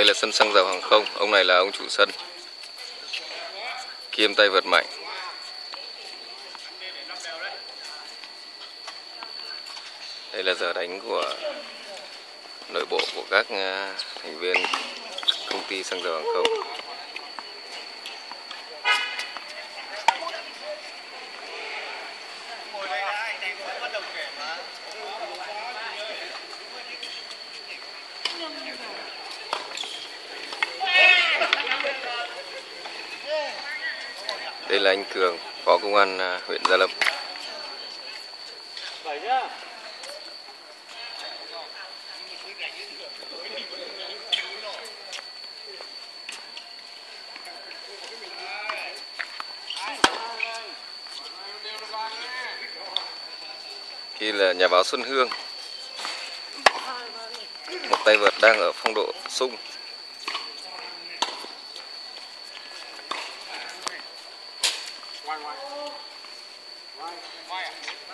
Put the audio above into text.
Đây là sân xăng dầu hàng không. Ông này là ông chủ sân. Kiêm tay vợt mạnh. Đây là giờ đánh của nội bộ của các à, thành viên công ty xăng dầu hàng không. Đây là anh Cường, phó công an à, huyện Gia Lâm. Khi là nhà báo Xuân Hương. Một tay vợt đang ở phong độ sung. Why, why? Why? Why?